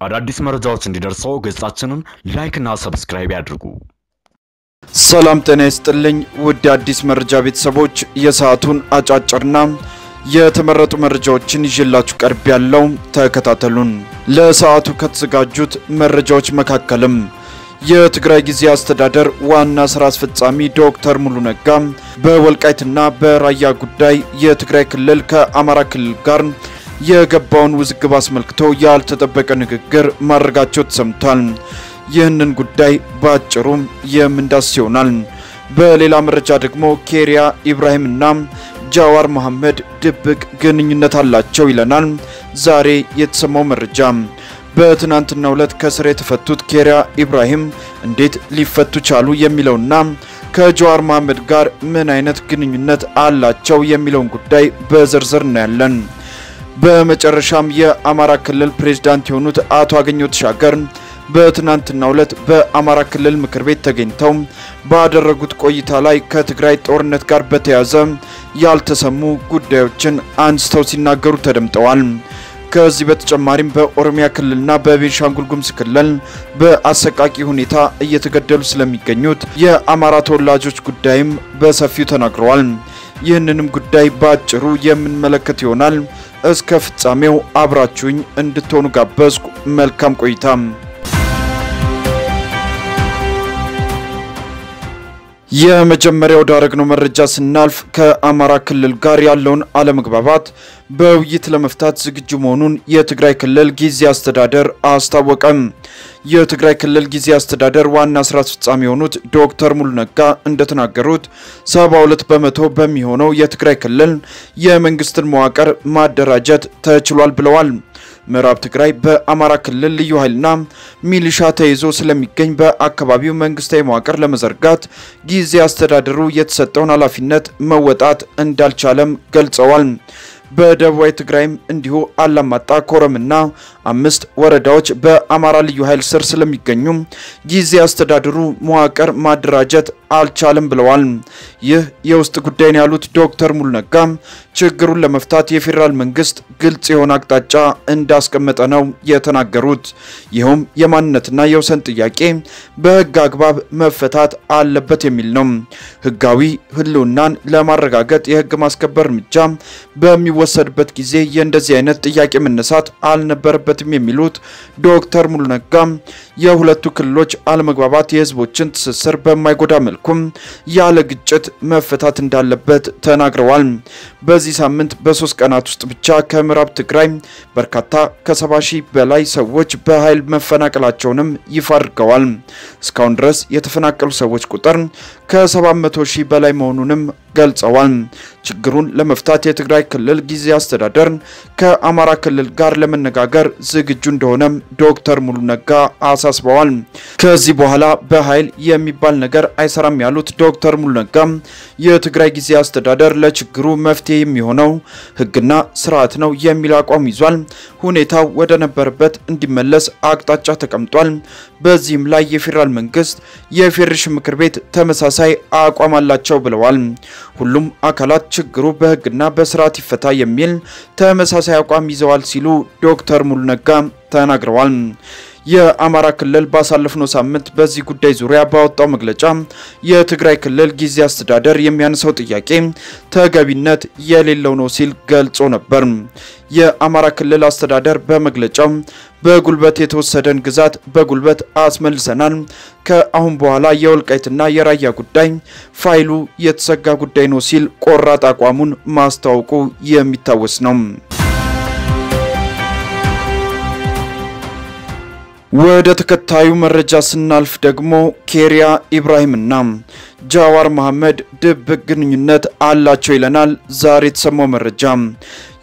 አዳዲስ መረጃዎች እንዲደርስዎ ገጻችንን like ና subscribe ያድርጉ። ሰላም ጤና ይስጥልኝ ውድ የአዲስ መረጃ ቤተሰቦች፣ የሰዓቱን አጫጭርና የተመረጡ መረጃዎችን ይዤላችሁ ቀርቤያለሁ ተከታተሉን። ለሰዓቱ ከተዘጋጁት መረጃዎች መካከልም የትግራይ ጊዜያዊ አስተዳደር ዋና ስራ አስፈጻሚ ዶክተር ሙሉ ነጋ በወልቃይትና በራያ ጉዳይ የትግራይ ክልል ከአማራ ክልል ጋር የገባውን ውዝግብ አስመልክቶ ያልተጠበቀ ንግግር ማድረጋቸው ተሰምቷል። ይህንን ጉዳይ በአጭሩ የምንዳስ ይሆናል። በሌላ መረጃ ደግሞ ኬሪያ ኢብራሂምና ጃዋር መሐመድ ድብቅ ግንኙነት አላቸው ይለናል ዛሬ የተሰማው መረጃ። በትናንትናው ዕለት ከስር የተፈቱት ኬሪያ ኢብራሂም እንዴት ሊፈቱ ቻሉ የሚለውና ከጃዋር መሐመድ ጋር ምን አይነት ግንኙነት አላቸው የሚለውን ጉዳይ በዝርዝር እናያለን። በመጨረሻም የአማራ ክልል ፕሬዝዳንት የሆኑት አቶ አገኘሁ ተሻገር በትናንትናው ዕለት በአማራ ክልል ምክር ቤት ተገኝተው ባደረጉት ቆይታ ላይ ከትግራይ ጦርነት ጋር በተያያዘ ያልተሰሙ ጉዳዮችን አንስተው ሲናገሩ ተደምጠዋል። ከዚህ በተጨማሪም በኦሮሚያ ክልልና በቤንሻንጉል ጉሙዝ ክልል በአሰቃቂ ሁኔታ እየተገደሉ ስለሚገኙት የአማራ ተወላጆች ጉዳይም በሰፊው ተናግረዋል። ይህንንም ጉዳይ በአጭሩ የምንመለከት ይሆናል። እስከ ፍጻሜው አብራችሁኝ እንድትሆኑ ጋበዝኩ። መልካም ቆይታ። የመጀመሪያው ዳረግነው መረጃ ስናልፍ ከአማራ ክልል ጋር ያለውን አለመግባባት በውይይት ለመፍታት ዝግጁ መሆኑን የትግራይ ክልል ጊዜ አስተዳደር አስታወቀም። የትግራይ ክልል ጊዜ አስተዳደር ዋና ስራ አስፈጻሚ የሆኑት ዶክተር ሙሉ ነጋ እንደተናገሩት 72 በመቶ በሚሆነው የትግራይ ክልል የመንግስትን መዋቅር ማደራጀት ተችሏል ብለዋል። ምዕራብ ትግራይ በአማራ ክልል ልዩ ኃይልና ሚሊሻ ተይዞ ስለሚገኝ በአካባቢው መንግስታዊ መዋቅር ለመዘርጋት ጊዜ አስተዳደሩ የተሰጠውን ኃላፊነት መወጣት እንዳልቻለም ገልጸዋል። በደቡባዊ ትግራይም እንዲሁ አላማጣ፣ ኮረምና አምስት ወረዳዎች በአማራ ልዩ ኃይል ስር ስለሚገኙ ጊዜ አስተዳደሩ መዋቅር ማደራጀት አልቻለም ብለዋል። ይህ የውስጥ ጉዳይ ያሉት ዶክተር ሙሉ ነጋ ችግሩን ለመፍታት የፌዴራል መንግስት ግልጽ የሆነ አቅጣጫ እንዳስቀመጠ ነው የተናገሩት። ይኸውም የማንነትና የወሰን ጥያቄ በህግ አግባብ መፈታት አለበት የሚል ነው። ህጋዊ ህልውናን ለማረጋገጥ የህግ ማስከበር እርምጃ በሚወሰድበት ጊዜ የእንደዚህ አይነት ጥያቄ መነሳት አልነበረበትም የሚሉት ዶክተር ሙሉ ነጋ የሁለቱ ክልሎች አለመግባባት የህዝቦችን ትስስር በማይጎዳ መልኩም ያለ ግጭት መፈታት እንዳለበት ተናግረዋል። በዚህ ሳምንት በሶስት ቀናት ውስጥ ብቻ ከምዕራብ ትግራይ በርካታ ከሰባ ሺህ በላይ ሰዎች በኃይል መፈናቀላቸውንም ይፋ አድርገዋል። እስካሁን ድረስ የተፈናቀሉ ሰዎች ቁጥር ከ700 ሺህ በላይ መሆኑንም ገልጸዋል። ችግሩን ለመፍታት የትግራይ ክልል ጊዜ አስተዳደር ከአማራ ክልል ጋር ለመነጋገር ዝግጁ እንደሆነም ዶክተር ሙሉ ነጋ አሳስበዋል። ከዚህ በኋላ በኃይል የሚባል ነገር አይሰራም ያሉት ዶክተር ሙሉ ነጋ የትግራይ ጊዜ አስተዳደር ለችግሩ መፍትሄ የሚሆነው ህግና ስርዓት ነው የሚል አቋም ይዟል። ሁኔታው ወደ ነበረበት እንዲመለስ አቅጣጫ ተቀምጧል። በዚህም ላይ የፌዴራል መንግስት፣ የፌዴሬሽን ምክር ቤት ተመሳሳይ አቋም አላቸው ብለዋል። ሁሉም አካላት ችግሩ በህግና በስርዓት ይፈታ የሚል ተመሳሳይ አቋም ይዘዋል ሲሉ ዶክተር ሙሉ ነጋ ተናግረዋል። የአማራ ክልል ባሳለፍነው ሳምንት በዚህ ጉዳይ ዙሪያ ባወጣው መግለጫ የትግራይ ክልል ጊዜ አስተዳደር የሚያነሳው ጥያቄ ተገቢነት የሌለው ነው ሲል ገልጾ ነበር። የአማራ ክልል አስተዳደር በመግለጫው በጉልበት የተወሰደን ግዛት በጉልበት አስመልሰናል፣ ከአሁን በኋላ የወልቃይትና የራያ ጉዳይ ፋይሉ የተዘጋ ጉዳይ ነው ሲል ቆራጥ አቋሙን ማስታወቁ የሚታወስ ነው። ወደ ተከታዩ መረጃ ስናልፍ ደግሞ ኬሪያ ኢብራሂምና ጃዋር መሐመድ ድብቅ ግንኙነት አላቸው ይለናል ዛሬ የተሰማው መረጃ።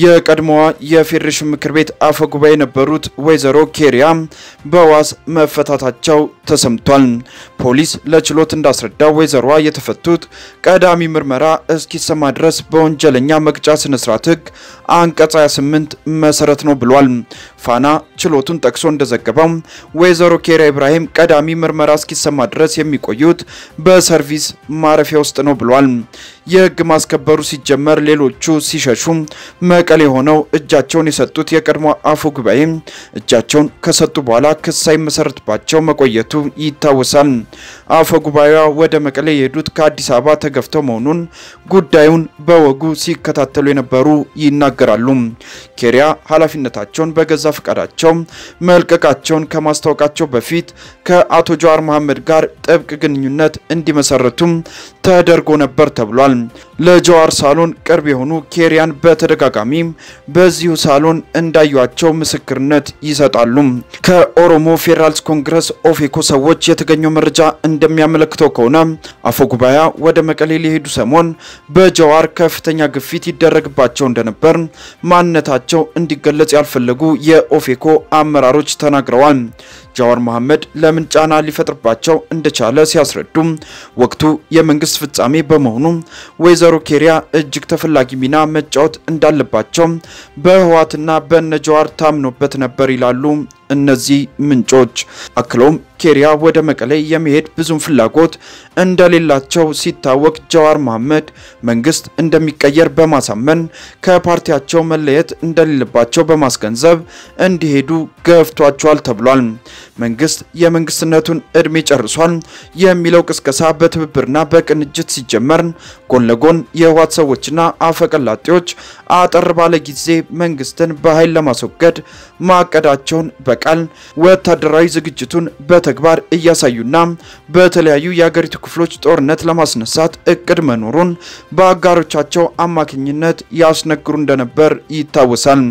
የቀድሞዋ የፌዴሬሽን ምክር ቤት አፈ ጉባኤ የነበሩት ወይዘሮ ኬሪያ በዋስ መፈታታቸው ተሰምቷል። ፖሊስ ለችሎት እንዳስረዳው ወይዘሮዋ የተፈቱት ቀዳሚ ምርመራ እስኪሰማ ድረስ በወንጀለኛ መቅጫ ስነስርዓት ሕግ አንቀጽ 28 መሰረት ነው ብሏል። ፋና ችሎቱን ጠቅሶ እንደዘገበው ወይዘሮ ኬሪያ ኢብራሂም ቀዳሚ ምርመራ እስኪሰማ ድረስ የሚቆዩት በሰርቪስ ማረፊያ ውስጥ ነው ብሏል። የህግ ማስከበሩ ሲጀመር ሌሎቹ ሲሸሹ መቀሌ ሆነው እጃቸውን የሰጡት የቀድሞ አፈ ጉባኤ እጃቸውን ከሰጡ በኋላ ክስ ሳይመሰረትባቸው መቆየቱ ይታወሳል። አፈ ጉባኤዋ ወደ መቀሌ የሄዱት ከአዲስ አበባ ተገፍተው መሆኑን ጉዳዩን በወጉ ሲከታተሉ የነበሩ ይናገራሉ። ኬሪያ ኃላፊነታቸውን በገዛ ፈቃዳቸው መልቀቃቸውን ከማስታወቃቸው በፊት ከአቶ ጀዋር መሐመድ ጋር ጥብቅ ግንኙነት እንዲመሰረቱም ተደርጎ ነበር ተብሏል። ለጀዋር ሳሎን ቅርብ የሆኑ ኬሪያን በተደጋጋሚ በዚሁ ሳሎን እንዳዩቸው ምስክርነት ይሰጣሉ። ከኦሮሞ ፌዴራልስ ኮንግረስ ኦፌኮ ሰዎች የተገኘው መረጃ እንደሚያመለክተው ከሆነ አፈጉባኤ ወደ መቀሌ ሊሄዱ ሰሞን በጀዋር ከፍተኛ ግፊት ይደረግባቸው እንደነበር ማንነታቸው እንዲገለጽ ያልፈለጉ የኦፌኮ አመራሮች ተናግረዋል። ጃዋር መሐመድ ለምን ጫና ሊፈጥርባቸው እንደቻለ ሲያስረዱ ወቅቱ የመንግስት ፍጻሜ በመሆኑ ወይዘሮ ኬሪያ እጅግ ተፈላጊ ሚና መጫወት እንዳለባቸው በህወሓትና በነ ጃዋር ታምኖበት ነበር ይላሉ እነዚህ ምንጮች። አክለውም ኬሪያ ወደ መቀሌ የመሄድ ብዙም ፍላጎት እንደሌላቸው ሲታወቅ ጃዋር መሐመድ መንግስት እንደሚቀየር በማሳመን ከፓርቲያቸው መለየት እንደሌለባቸው በማስገንዘብ እንዲሄዱ ገፍቷቸዋል ተብሏል። መንግስት የመንግስትነቱን እድሜ ጨርሷል የሚለው ቅስቀሳ በትብብርና በቅንጅት ሲጀመር ጎን ለጎን የህወሓት ሰዎችና አፈቀላጤዎች አጠር ባለ ጊዜ መንግስትን በኃይል ለማስወገድ ማቀዳቸውን በቃል ወታደራዊ ዝግጅቱን በተግባር እያሳዩና በተለያዩ የሀገሪቱ ክፍሎች ጦርነት ለማስነሳት እቅድ መኖሩን በአጋሮቻቸው አማካኝነት ያስነግሩ እንደነበር ይታወሳል።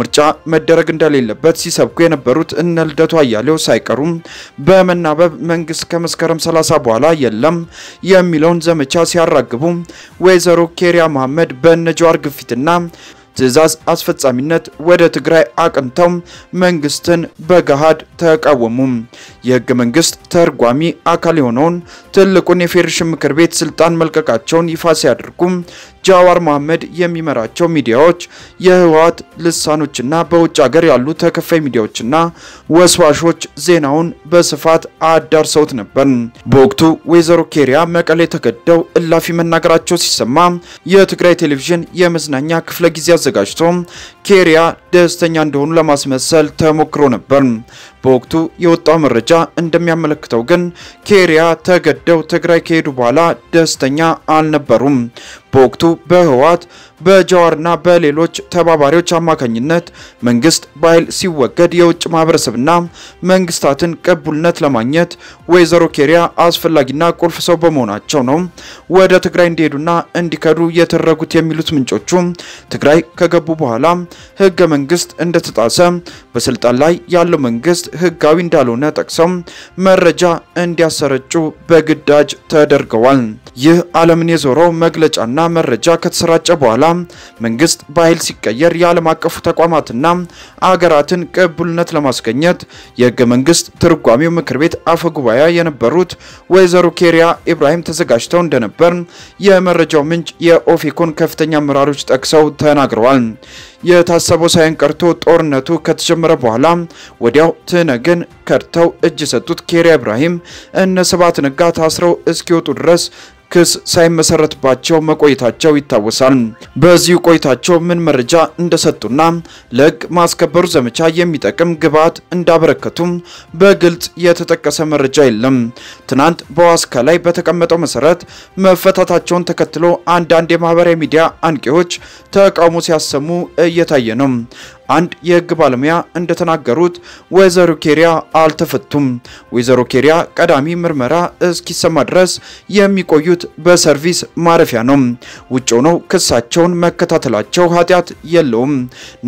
ምርጫ መደረግ እንደሌለበት ሲሰብኩ የነበሩት እነ ልደቱ አያሌው ሳይቀሩም በመናበብ መንግስት ከመስከረም 30 በኋላ የለም የሚለውን ዘመቻ ሲያራግቡ ወይዘሮ ኬሪያ መሐመድ ጀዋር ግፊትና ትዕዛዝ አስፈጻሚነት ወደ ትግራይ አቅንተው መንግስትን በገሃድ ተቃወሙ። የህገ መንግስት ተርጓሚ አካል የሆነውን ትልቁን የፌዴሬሽን ምክር ቤት ስልጣን መልቀቃቸውን ይፋ ሲያደርጉ ጃዋር መሐመድ የሚመራቸው ሚዲያዎች የህወሓት ልሳኖችና በውጭ ሀገር ያሉ ተከፋይ ሚዲያዎችና ወስዋሾች ዜናውን በስፋት አዳርሰውት ነበር። በወቅቱ ወይዘሮ ኬሪያ መቀሌ ተገደው እላፊ መናገራቸው ሲሰማ የትግራይ ቴሌቪዥን የመዝናኛ ክፍለ ጊዜ አዘጋጅቶ ኬሪያ ደስተኛ እንደሆኑ ለማስመሰል ተሞክሮ ነበር። በወቅቱ የወጣው መረጃ እንደሚያመለክተው ግን ኬሪያ ተገደው ትግራይ ከሄዱ በኋላ ደስተኛ አልነበሩም። በወቅቱ በህወሓት በጀዋርና በሌሎች ተባባሪዎች አማካኝነት መንግስት በኃይል ሲወገድ የውጭ ማህበረሰብና መንግስታትን ቅቡልነት ለማግኘት ወይዘሮ ኬሪያ አስፈላጊና ቁልፍ ሰው በመሆናቸው ነው ወደ ትግራይ እንዲሄዱና እንዲከዱ የተደረጉት የሚሉት ምንጮቹ ትግራይ ከገቡ በኋላ ህገ መንግስት እንደተጣሰ በስልጣን ላይ ያለው መንግስት ህጋዊ እንዳልሆነ ጠቅሰው መረጃ እንዲያሰረጩ በግዳጅ ተደርገዋል። ይህ ዓለምን የዞረው መግለጫና መረጃ ከተሰራጨ በኋላ መንግስት በኃይል ሲቀየር የዓለም አቀፉ ተቋማትና አገራትን ቅቡልነት ለማስገኘት የህገ መንግስት ትርጓሜው ምክር ቤት አፈ ጉባኤ የነበሩት ወይዘሮ ኬሪያ ኢብራሂም ተዘጋጅተው እንደነበር የመረጃው ምንጭ የኦፌኮን ከፍተኛ አመራሮች ጠቅሰው ተናግረዋል። የታሰበው ሳይን ቀርቶ ጦርነቱ ከተጀመረ በኋላ ወዲያው ትህነግን ከድተው እጅ የሰጡት ኬሪያ ኢብራሂም እነ ስብሃት ነጋ ታስረው እስኪወጡ ድረስ ክስ ሳይመሰረትባቸው መቆየታቸው ይታወሳል። በዚሁ ቆይታቸው ምን መረጃ እንደሰጡና ለህግ ማስከበሩ ዘመቻ የሚጠቅም ግብዓት እንዳበረከቱም በግልጽ የተጠቀሰ መረጃ የለም። ትናንት በዋስካ ላይ በተቀመጠው መሰረት መፈታታቸውን ተከትሎ አንዳንድ የማህበራዊ ሚዲያ አንቂዎች ተቃውሞ ሲያሰሙ እየታየ ነው። አንድ የህግ ባለሙያ እንደተናገሩት ወይዘሮ ኬሪያ አልተፈቱም። ወይዘሮ ኬሪያ ቀዳሚ ምርመራ እስኪሰማ ድረስ የሚቆዩት በሰርቪስ ማረፊያ ነው። ውጭ ሆነው ክሳቸውን መከታተላቸው ኃጢአት የለውም።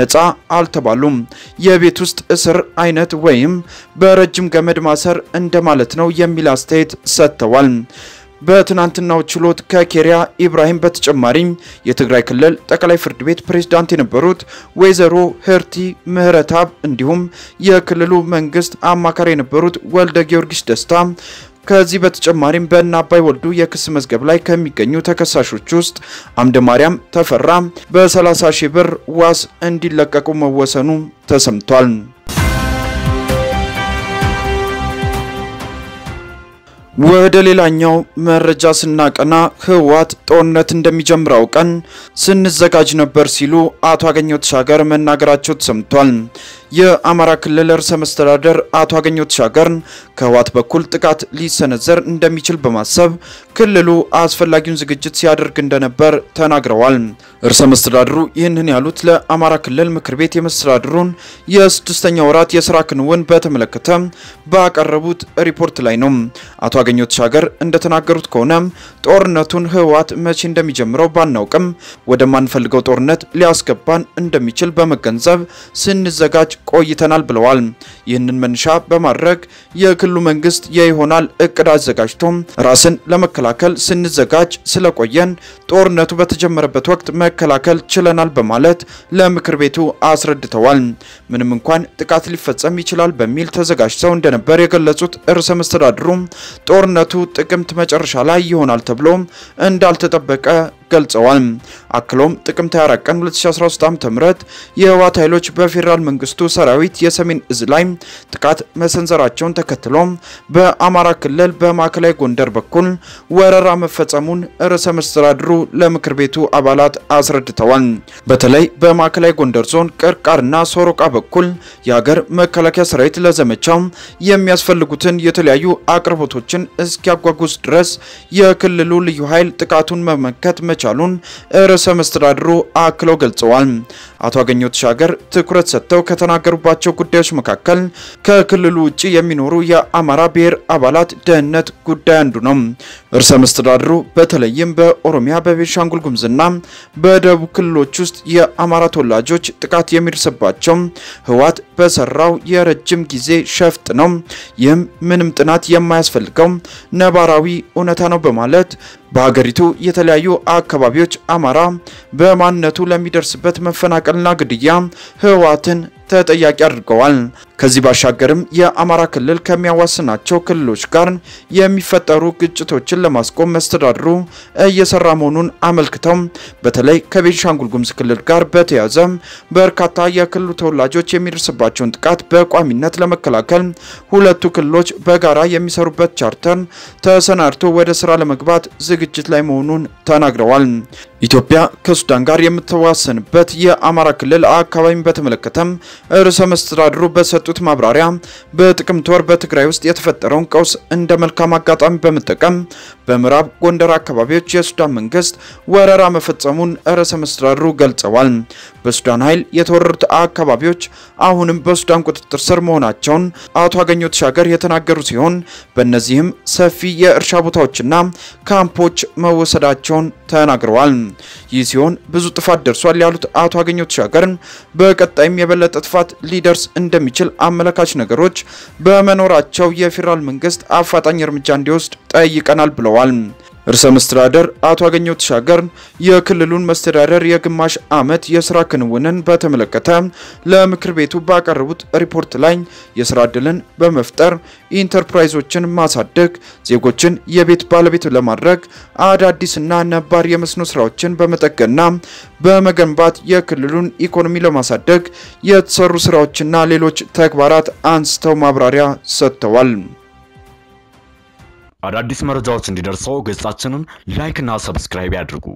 ነፃ አልተባሉም። የቤት ውስጥ እስር አይነት ወይም በረጅም ገመድ ማሰር እንደማለት ነው የሚል አስተያየት ሰጥተዋል። በትናንትናው ችሎት ከኬሪያ ኢብራሂም በተጨማሪ የትግራይ ክልል ጠቅላይ ፍርድ ቤት ፕሬዝዳንት የነበሩት ወይዘሮ ህርቲ ምህረታብ እንዲሁም የክልሉ መንግስት አማካሪ የነበሩት ወልደ ጊዮርጊስ ደስታ ከዚህ በተጨማሪም በእነ አባይ ወልዱ የክስ መዝገብ ላይ ከሚገኙ ተከሳሾች ውስጥ አምደ ማርያም ተፈራ በ30 ሺህ ብር ዋስ እንዲለቀቁ መወሰኑ ተሰምቷል። ወደ ሌላኛው መረጃ ስናቀና ህወሓት ጦርነት እንደሚጀምር አውቀን ስንዘጋጅ ነበር ሲሉ አቶ አገኘሁ ተሻገር መናገራቸው ተሰምቷል። የአማራ ክልል ርዕሰ መስተዳደር አቶ አገኘሁ ተሻገር ከህወሓት በኩል ጥቃት ሊሰነዘር እንደሚችል በማሰብ ክልሉ አስፈላጊውን ዝግጅት ሲያደርግ እንደነበር ተናግረዋል። ርዕሰ መስተዳድሩ ይህንን ያሉት ለአማራ ክልል ምክር ቤት የመስተዳድሩን የስድስተኛ ወራት የስራ ክንውን በተመለከተ ባቀረቡት ሪፖርት ላይ ነው። አቶ አገኘሁ ተሻገር እንደተናገሩት ከሆነ ጦርነቱን ህወሓት መቼ እንደሚጀምረው ባናውቅም ወደማንፈልገው ጦርነት ሊያስገባን እንደሚችል በመገንዘብ ስንዘጋጅ ቆይተናል ብለዋል። ይህንን መነሻ በማድረግ የክልሉ መንግስት የይሆናል እቅድ አዘጋጅቶ ራስን ለመከላከል ስንዘጋጅ ስለቆየን ጦርነቱ በተጀመረበት ወቅት መከላከል ችለናል በማለት ለምክር ቤቱ አስረድተዋል። ምንም እንኳን ጥቃት ሊፈጸም ይችላል በሚል ተዘጋጅተው እንደነበር የገለጹት ርዕሰ መስተዳድሩ ጦርነቱ ጥቅምት መጨረሻ ላይ ይሆናል ተብሎ እንዳልተጠበቀ ገልጸዋል። አክሎም ጥቅምት 24 ቀን 2013 ዓ.ም የህወሓት ኃይሎች በፌዴራል መንግስቱ ሰራዊት የሰሜን እዝ ላይ ጥቃት መሰንዘራቸውን ተከትሎ በአማራ ክልል በማዕከላዊ ጎንደር በኩል ወረራ መፈጸሙን ርዕሰ መስተዳድሩ ለምክር ቤቱ አባላት አስረድተዋል። በተለይ በማዕከላዊ ጎንደር ዞን ቅርቃርና ሶሮቃ በኩል የሀገር መከላከያ ሰራዊት ለዘመቻው የሚያስፈልጉትን የተለያዩ አቅርቦቶችን እስኪያጓጉዝ ድረስ የክልሉ ልዩ ኃይል ጥቃቱን መመከት መቻሉን ርዕሰ መስተዳድሩ አክለው ገልጸዋል። አቶ አገኘሁ ተሻገር ትኩረት ሰጥተው ከተናገሩባቸው ጉዳዮች መካከል ከክልሉ ውጭ የሚኖሩ የአማራ ብሔር አባላት ደህንነት ጉዳይ አንዱ ነው። ርዕሰ መስተዳድሩ በተለይም በኦሮሚያ በቤኒሻንጉል ጉሙዝና በደቡብ ክልሎች ውስጥ የአማራ ተወላጆች ጥቃት የሚደርስባቸው ህወሓት በሰራው የረጅም ጊዜ ሸፍጥ ነው። ይህም ምንም ጥናት የማያስፈልገው ነባራዊ እውነታ ነው በማለት በሀገሪቱ የተለያዩ አካባቢዎች አማራ በማንነቱ ለሚደርስበት መፈናቀልና ግድያ ህወሓትን ተጠያቂ አድርገዋል። ከዚህ ባሻገርም የአማራ ክልል ከሚያዋስናቸው ክልሎች ጋር የሚፈጠሩ ግጭቶችን ለማስቆም መስተዳድሩ እየሰራ መሆኑን አመልክተው በተለይ ከቤኒሻንጉል ጉሙዝ ክልል ጋር በተያያዘ በርካታ የክልሉ ተወላጆች የሚደርስባቸውን ጥቃት በቋሚነት ለመከላከል ሁለቱ ክልሎች በጋራ የሚሰሩበት ቻርተር ተሰናድቶ ወደ ስራ ለመግባት ዝግጅት ላይ መሆኑን ተናግረዋል። ኢትዮጵያ ከሱዳን ጋር የምትዋሰንበት የአማራ ክልል አካባቢን በተመለከተም ርዕሰ መስተዳድሩ በሰጡት ማብራሪያ በጥቅምት ወር በትግራይ ውስጥ የተፈጠረውን ቀውስ እንደ መልካም አጋጣሚ በመጠቀም በምዕራብ ጎንደር አካባቢዎች የሱዳን መንግስት ወረራ መፈጸሙን ርዕሰ መስተዳድሩ ገልጸዋል። በሱዳን ኃይል የተወረሩት አካባቢዎች አሁንም በሱዳን ቁጥጥር ስር መሆናቸውን አቶ አገኘሁ ተሻገር የተናገሩ ሲሆን በእነዚህም ሰፊ የእርሻ ቦታዎችና ካምፖች መወሰዳቸውን ተናግረዋል። ይህ ሲሆን ብዙ ጥፋት ደርሷል ያሉት አቶ አገኘሁ ተሻገር በቀጣይም የበለጠ ጥፋት ሊደርስ እንደሚችል አመላካች ነገሮች በመኖራቸው የፌዴራል መንግስት አፋጣኝ እርምጃ እንዲወስድ ጠይቀናል ብለዋል። ርዕሰ መስተዳደር አቶ አገኘሁ ተሻገር የክልሉን መስተዳደር የግማሽ ዓመት የስራ ክንውንን በተመለከተ ለምክር ቤቱ ባቀረቡት ሪፖርት ላይ የስራ ዕድልን በመፍጠር ኢንተርፕራይዞችን ማሳደግ፣ ዜጎችን የቤት ባለቤት ለማድረግ አዳዲስና ነባር የመስኖ ስራዎችን በመጠገንና በመገንባት የክልሉን ኢኮኖሚ ለማሳደግ የተሰሩ ስራዎችና ሌሎች ተግባራት አንስተው ማብራሪያ ሰጥተዋል። አዳዲስ መረጃዎች እንዲደርስዎ ገጻችንን like እና subscribe ያድርጉ።